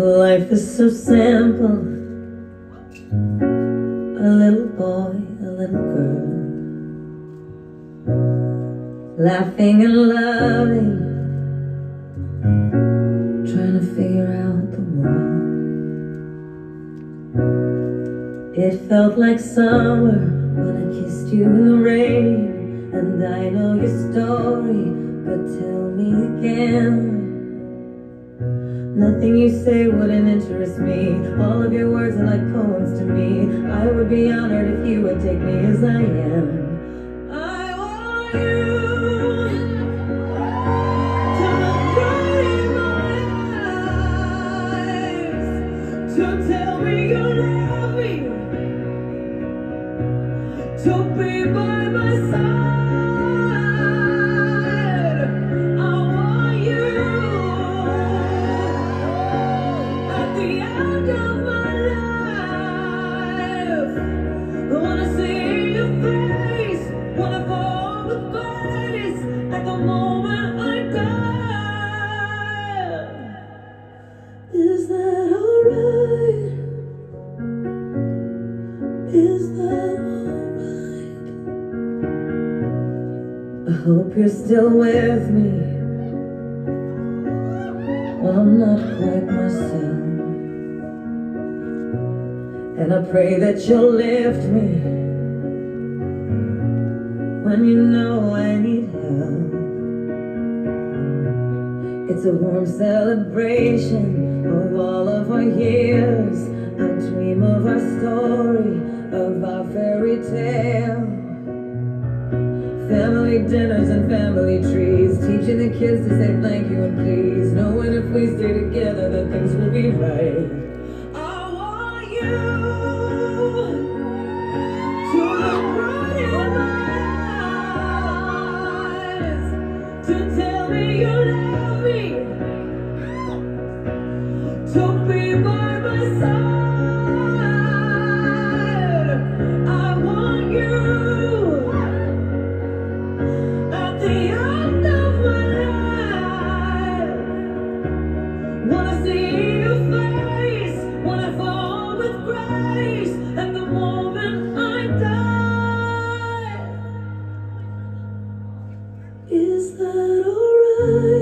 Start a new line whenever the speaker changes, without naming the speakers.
Life is so simple. A little boy, a little girl. Laughing and loving. Trying to figure out the world. It felt like summer when I kissed you in the rain. And I know your story, but tell me again. Nothing you say wouldn't interest me. All of your words are like poems to me. I would be honored if you would take me as I am. I want you. to tell me you love me. To be by my side. I hope you're still with me I'm not quite myself. And I pray that you'll lift me when you know I need help. It's a warm celebration of all of our years. I dream of our story, of our fairy tale. Family dinners and family trees, teaching the kids to say thank you and please, knowing if we stay together that things will be right. I want you to look right in my eyes, to tell me you love me, Is that alright?